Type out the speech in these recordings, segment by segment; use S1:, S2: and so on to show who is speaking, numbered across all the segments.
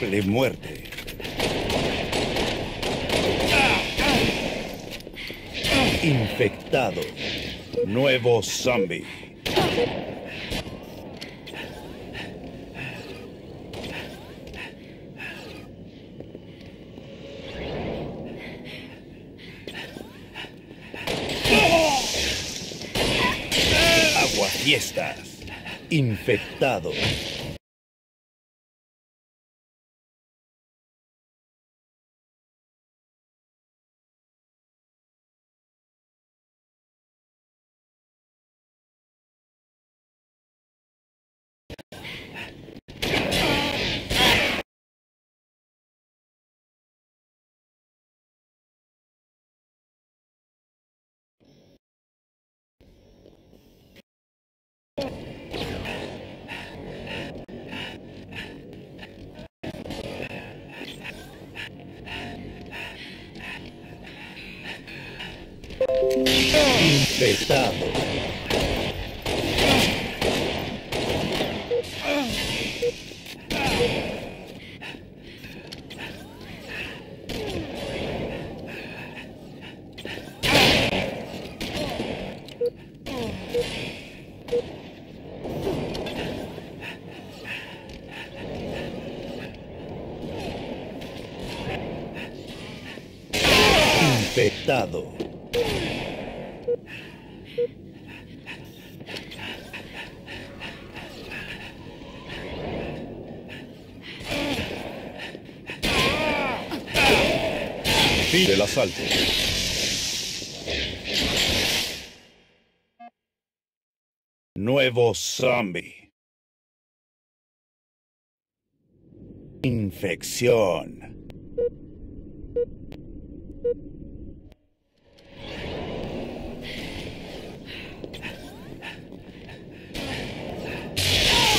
S1: Doble muerte. Infectado. Nuevo zombie. Aguafiestas. Infectado. Infectado. Infectado. Fin del asalto. Nuevo zombie. Infección.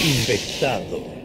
S1: Infectado.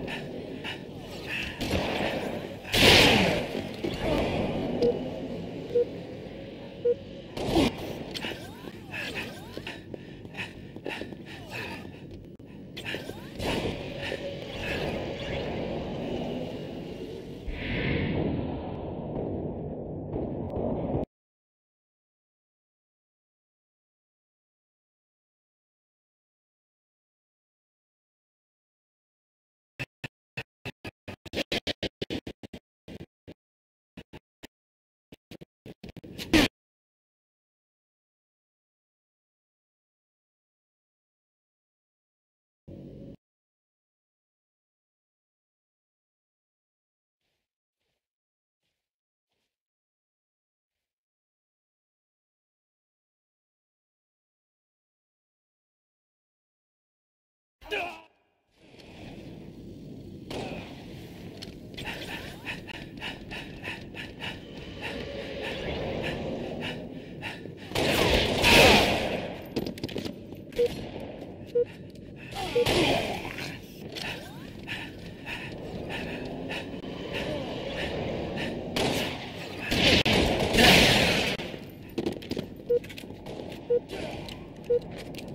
S1: good.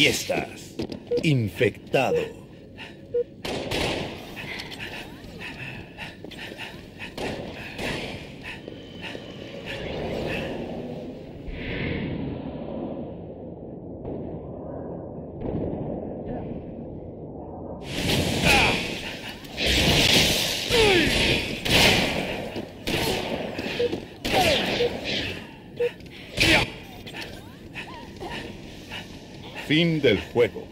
S1: Aguafiestas. Infectado. Fin del juego.